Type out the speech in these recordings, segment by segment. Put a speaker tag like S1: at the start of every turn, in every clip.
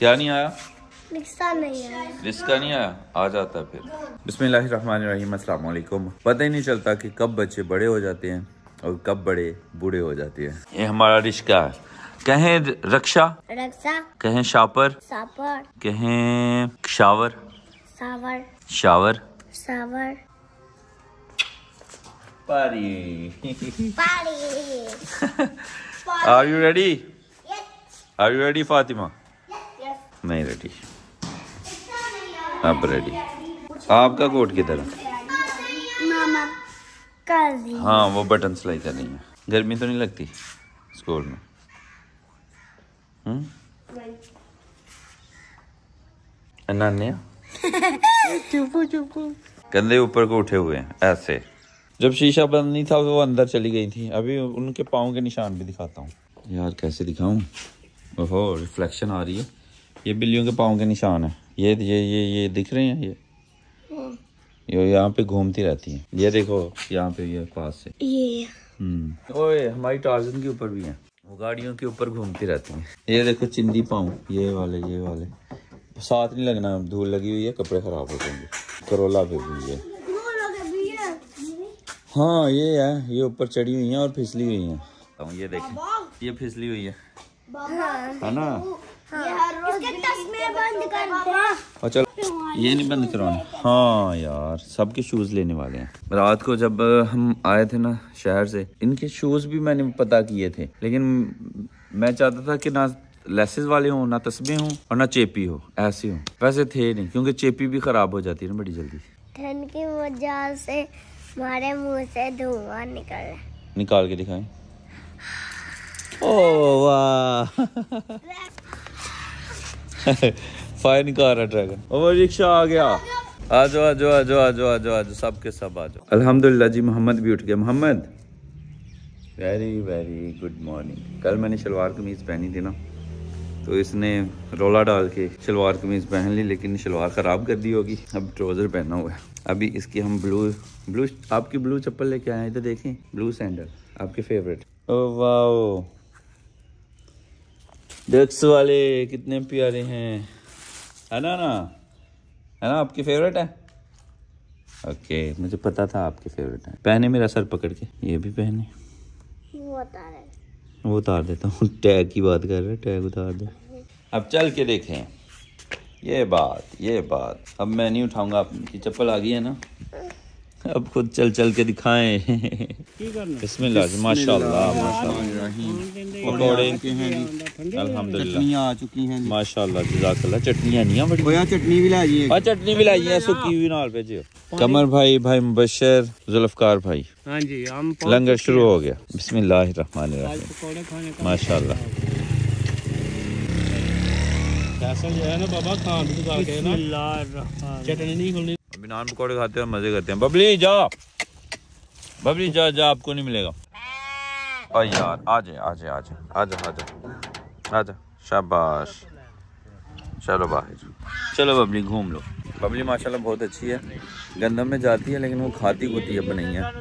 S1: क्या नहीं आया?
S2: रिक्शा नहीं आया।
S1: रिस्का नहीं आया? आ जाता फिर। बिस्मिल्लाहिर्रहमानिर्रहीम अस्सलाम वालेकुम पता ही नहीं चलता कि कब बच्चे बड़े हो जाते हैं और कब बड़े बूढ़े हो जाते हैं। ये हमारा रिश्ता है। कहें रक्षा।
S2: रक्षा।
S1: कहें शापर।
S2: सापर
S1: कहें शावर।
S2: सावर
S1: शावर।
S2: सावर
S1: पारी।
S2: पारी।
S1: Are you ready are you ready
S2: Fatima
S1: नहीं रेडी अब रेडी आपका कोट किधर है? हाँ वो बटन सिलाई कर रही है। गर्मी तो नहीं लगती स्कूल में? हम्म? नान्या चुपू चुपू। कंधे ऊपर को उठे हुए हैं ऐसे। जब शीशा बंद नहीं था वो अंदर चली गई थी। अभी उनके पाँव के निशान भी दिखाता हूँ। यार कैसे दिखाऊँ? ओहो रिफ्लेक्शन आ रही है। ये बिल्लियों के पाँव के निशान है। ये ये ये ये दिख रहे हैं ये? ये यहाँ पे घूमती रहती है। ये देखो यहाँ पे ये पास से।
S2: ये।
S1: हम्म। ओए हमारी टार्जन के ऊपर भी है। वो गाड़ियों के ऊपर घूमती रहती है। ये देखो चिंदी पाँव। ये वाले ये वाले। साथ नहीं लगना धूल लगी हुई है कपड़े खराब हो जाएँगे। करोला पे भी है। हाँ ये है। ये ऊपर चढ़ी हुई है और फिसली हुई हैं। ये देखें। ये फिसली हुई है। है ना?
S2: बंद
S1: और चलो। ये नहीं बंद करवाना। हाँ यार सबके शूज़ लेने वाले हैं। रात को जब हम आए थे ना शहर से इनके शूज़ भी मैंने पता किए थे। लेकिन मैं चाहता था कि ना लेसेस वाले हों ना तस्बे हों और ना चेपी हो। ऐसे हो। वैसे थे नहीं क्योंकि चेपी भी खराब हो जाती है ना बड़ी जल्दी।
S2: ठंड की वजह से हमारे मुँह से धुआँ निकल
S1: निकाल के दिखाएँ। ओ वाह। फायर निकाल रहा ड्रैगन ओ रिक्शा आ गया। आ जाओ आ जाओ आ जाओ आ जाओ आ जाओ आ जाओ सब के सब आ जाओ अल्हम्दुलिल्लाह जी मोहम्मद भी उठ गया। Mohammed? Very very good morning कल मैंने शलवार कमीज पहनी थी ना तो इसने रोला डाल के शलवार कमीज पहन ली लेकिन शलवार ख़राब कर दी होगी। अब ट्राउज़र पहना हुआ है। अभी इसकी हम ब्लू ब्लू आपकी ब्लू चप्पल लेके आए हैं इधर देखें। ब्लू सैंडल आपके फेवरेट ओ वाओ डक्स वाले कितने प्यारे हैं। है ना ना? है ना आपके फेवरेट है? ओके मुझे पता था आपके फेवरेट है। पहने मेरा सर पकड़ के। ये भी पहने।
S2: वो
S1: उतार देता हूँ। टैग की बात कर रहे टैग उतार दे। अब चल के देखें। ये बात ये बात। अब मैं नहीं उठाऊँगा आपकी चप्पल आ गई है ना? अब खुद चल चल के दिखाएँ। बिस्मिल्लाह जी माशाल्लाह माशाल्लाह। पकौड़े अल्हम्दुलिल्लाह।
S3: आ चुकी हैं
S1: माशाल्लाह जजाकल्लाह। चटनियाँ नहीं बड़ी?
S3: होया चटनी भी लाई है।
S1: चटनी भी लाई सुकी हुई नाल भेजियो कमर भाई भाई मुबशर जुल्फकार भाई।
S4: हाँ जी हम
S1: लंगर शुरू हो गया।
S4: खाने
S1: माशाल्लाह।
S4: ऐसा जो है ना बाबा खान भी के ना। चटनी नहीं खुलनी।
S1: अभी नान पकौड़े खाते हैं मज़े करते हैं। बबली, जा। बबली, जा जा, आपको नहीं मिलेगा। और यार, आ जाए आ जाए आ जाए आ जा आ जा आ जा। शाबाश। चलो बाहर चलो बबली, घूम लो। बबली, माशाल्लाह, बहुत अच्छी है। गंदम में जाती है, लेकिन वो खाती होती अब नहीं है।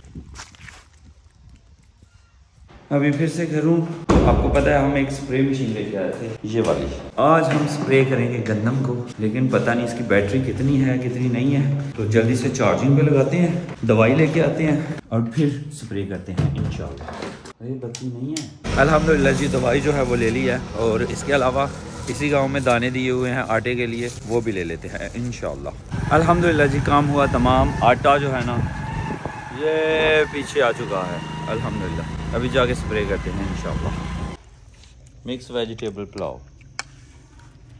S1: अभी फिर से करूँ? आपको पता है, हम एक स्प्रे मशीन लेके आए थे, ये वाली। आज हम स्प्रे करेंगे गंदम को, लेकिन पता नहीं इसकी बैटरी कितनी है, कितनी नहीं है। तो जल्दी से चार्जिंग पे लगाते हैं, दवाई लेके आते हैं, और फिर स्प्रे करते हैं इन अरे, बत्ती नहीं है। अल्हम्दुलिल्लाह जी, दवाई जो है वो ले ली है, और इसके अलावा इसी गाँव में दाने दिए हुए हैं, आटे के लिए, वो भी ले लेते हैं इंशाल्लाह अल्हम्दुलिल्लाह जी, काम हुआ तमाम, आटा जो है ना ये पीछे आ चुका है अल्हम्दुलिल्लाह। अभी जाके स्प्रे करते हैं इंशाल्लाह। मिक्स वेजिटेबल पुलाव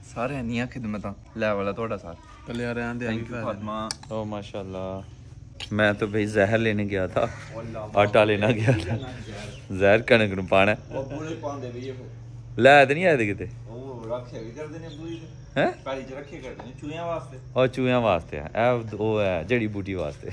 S3: सारे नहीं खिदमत। लै वाला थोड़ा सार।
S4: पहले आ रहे हैं
S1: थैंक यू फातिमा। ओ माशाल्लाह। मैं तो भाई जहर लेने गया था। आटा लेना गया था। जहर कणक पाना है। लै तो नहीं आए थे किते? ਹੈ
S3: ਪੈਲੀ ਚ ਰੱਖੇ ਕਰਦੇ ਨੇ ਚੂਹਿਆਂ ਵਾਸਤੇ
S1: और चूहिया वास्ते है ए वो है जड़ी बूटी वास्ते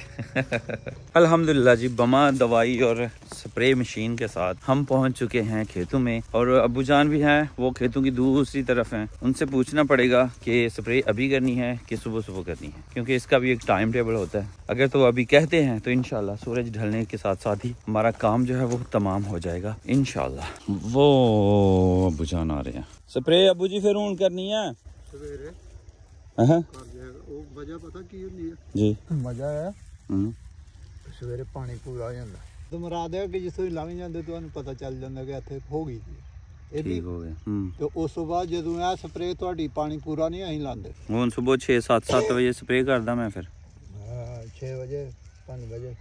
S1: अल्हम्दुलिल्लाह जी बमा दवाई और स्प्रे मशीन के साथ हम पहुंच चुके हैं खेतों में और अबू जान भी हैं वो खेतों की दूसरी तरफ हैं उनसे पूछना पड़ेगा कि स्प्रे अभी करनी है कि सुबह सुबह करनी है क्योंकि इसका भी एक टाइम टेबल होता है अगर तो अभी कहते हैं तो इनशाला सूरज ढलने के साथ साथ ही हमारा काम जो है वो तमाम हो जाएगा इनशाला वो अबू जान आ रहे हैं स्प्रे अबू जी फिर हूं करनी है
S5: ਸਵੇਰੇ।
S1: ਹਾਂ
S5: ਕਰ ਜਾਏਗਾ ਉਹ ਵਜ੍ਹਾ ਪਤਾ ਕੀ ਹੁੰਦੀ ਹੈ
S1: ਜੀ।
S5: ਮਜ਼ਾ ਹੈ
S1: ਹੂੰ।
S5: ਸਵੇਰੇ ਪਾਣੀ ਪੂਰਾ ਹੋ ਜਾਂਦਾ। ਤੁਮਰਾ ਦੇ ਕਿ ਜਿਸੋਂ ਲੰਘ ਜਾਂਦੇ ਤੁਹਾਨੂੰ ਪਤਾ ਚੱਲ ਜਾਂਦਾ ਕਿ ਇੱਥੇ ਹੋ ਗਈ। ਇਹ ਵੀ
S1: ਠੀਕ ਹੋ ਗਿਆ ਹੂੰ।
S5: ਤੇ ਉਸ ਤੋਂ ਬਾਅਦ ਜਦੋਂ ਇਹ ਸਪਰੇਅ ਤੁਹਾਡੀ ਪਾਣੀ ਪੂਰਾ ਨਹੀਂ ਅਸੀਂ ਲਾਉਂਦੇ
S1: ਹੁਣ ਸਵੇਰ 6 7 7 ਵਜੇ ਸਪਰੇਅ ਕਰਦਾ ਮੈਂ ਫਿਰ।
S5: 6 ਵਜੇ 5 ਵਜੇ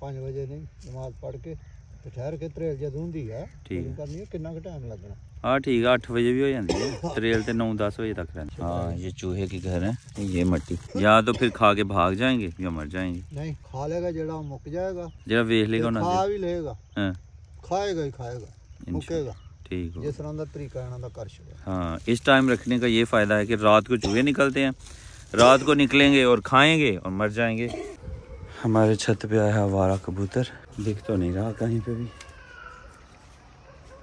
S5: 5 ਵਜੇ ਨਹੀਂ ਨਮਾਜ਼ ਪੜ੍ਹ ਕੇ ਤੇ ਠਹਿਰ ਕੇ ਤਰੇਲ ਜਦ ਹੁੰਦੀ ਹੈ
S1: ਠੀਕ।
S5: ਕਰਨੀ ਹੈ ਕਿੰਨਾ ਕੁ ਟਾਈਮ ਲੱਗਣਾ?
S1: हाँ ठीक है अठ बजे भी हो जाती है। ट्रेल तो नौ दस बजे तक रहती हाँ। ये चूहे के घर है ये मट्टी। या तो फिर खा के भाग जाएँगे या मर जाएँगे।
S5: नहीं खा लेगा जेड़ा मुक जाएगा।
S1: जेड़ा वेख लेगा ना
S5: खा भी लेगा।
S1: हाँ। खाएगा ही
S5: खाएगा अच्छा, मुकेगा। ठीक
S1: हाँ। टाइम रखने का ये फ़ायदा है कि रात को चूहे निकलते हैं। रात को निकलेंगे और खाएँगे और मर जाएँगे। हमारे छत पे आया वारा कबूतर। दिख तो नहीं रहा कहीं पे भी।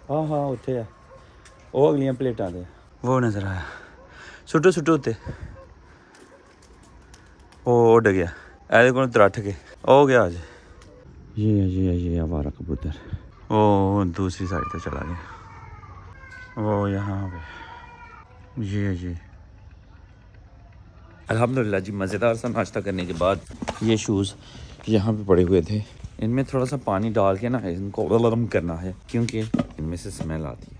S1: हाँ हाँ उठे है। ਉਹ ਅਗਲੀਆਂ ਪਲੇਟਾਂ ਦੇ ਉਹ ਨਜ਼ਰ ਆਇਆ ਸੁੱਟੋ ਸੁੱਟੋ ਉੱਤੇ ਉਹ ਉੱਡ ਗਿਆ ਇਹਦੇ ਕੋਲ ਤਰੱਠ ਕੇ ਉਹ ਗਿਆ ਅੱਜ ये है ये है ये है हमारा कबूतर वो दूसरी साइड पे चला गया वो यहाँ पे ये है ये अल्हम्दुलिल्लाह जी मज़ेदार सा नाश्ता करने के बाद ये शूज़ यहाँ पे पड़े हुए थे इनमें थोड़ा सा पानी डाल के ना इनको गरम करना है क्योंकि इनमें से स्मेल आती है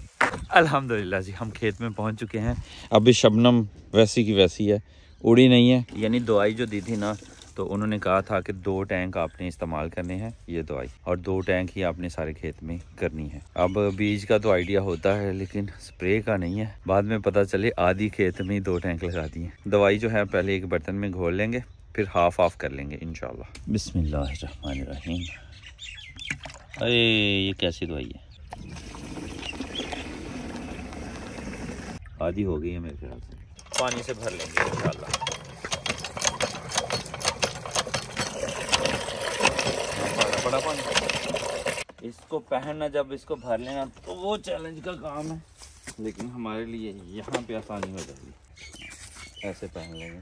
S1: अल्हम्दुलिल्लाह जी हम खेत में पहुँच चुके हैं। अभी शबनम वैसी की वैसी है उड़ी नहीं है। यानी दवाई जो दी थी ना तो उन्होंने कहा था कि दो टैंक आपने इस्तेमाल करने हैं ये दवाई। और दो टैंक ही आपने सारे खेत में करनी है। अब बीज का तो आइडिया होता है लेकिन स्प्रे का नहीं है। बाद में पता चले आधी खेत में ही दो टैंक लगा दिए दवाई जो है पहले एक बर्तन में घोल लेंगे फिर हाफ़ ऑफ़ कर लेंगे इंशाल्लाह। बिस्मिल्लाहिर्रहमानिर्रहीम। अरे ये कैसी दवाई है? आधी हो गई है मेरे ख्याल से। पानी से भर लेंगे इंशाल्लाह। बड़ा पानी। इसको पहनना जब इसको भर लेना तो वो चैलेंज का काम है। लेकिन हमारे लिए यहाँ पे आसानी हो जाएगी। ऐसे पहन लेंगे।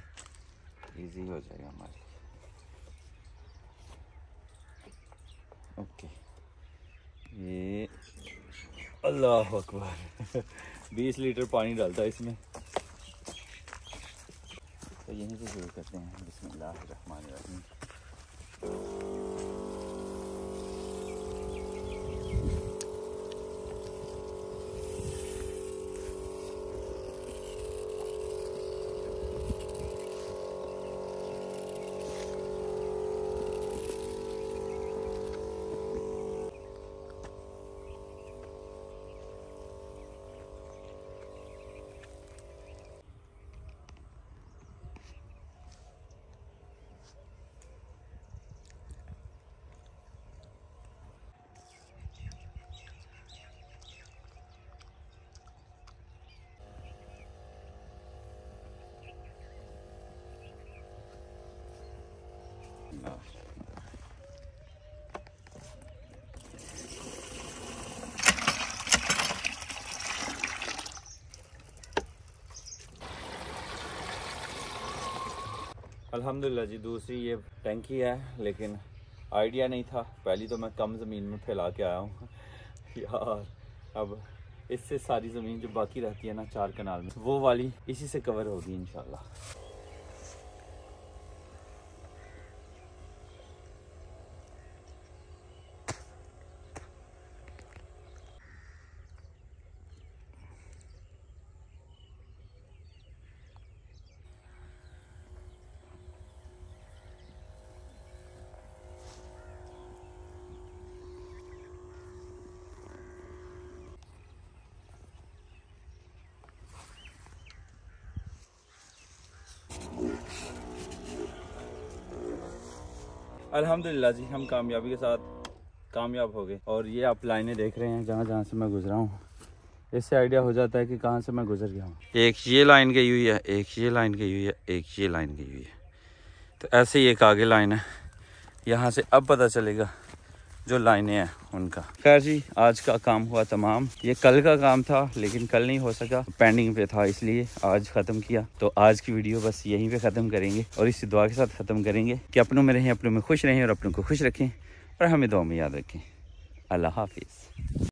S1: इजी हो जाएगा हमारे लिए। ओके ये अल्लाह अकबर। बीस लीटर पानी डालता है इसमें। तो यहीं से शुरू करते हैं। बिस्मिल्लाहिर्रहमानिर्रहीम। अल्हम्दुलिल्लाह जी, दूसरी ये टंकी है, लेकिन आइडिया नहीं था। पहली तो मैं कम ज़मीन में फैला के आया हूँ। यार, अब इससे सारी ज़मीन जो बाकी रहती है ना, चार कनाल में, वो वाली इसी से कवर होगी, इंशाल्लाह। अल्हम्दुलिल्लाह जी, हम कामयाबी के साथ कामयाब हो गए। और ये आप लाइनें देख रहे हैं, जहाँ जहाँ से मैं गुजरा हूँ। इससे आइडिया हो जाता है कि कहाँ से मैं गुजर गया हूँ। एक ये लाइन गई हुई है, एक ये लाइन गई हुई है, एक ये लाइन गई हुई है। तो ऐसे ही एक आगे लाइन है। यहाँ से अब पता चलेगा जो लाइने हैं उनका। खैर जी, आज का काम हुआ तमाम। ये कल का काम था, लेकिन कल नहीं हो सका। पेंडिंग पे था, इसलिए आज ख़त्म किया। तो आज की वीडियो बस यहीं पे ख़त्म करेंगे और इसी दुआ के साथ ख़त्म करेंगे कि अपनों में रहें, अपनों में खुश रहें और अपनों को खुश रखें और हमें दुआ में याद रखें। अल्लाह हाफिज़।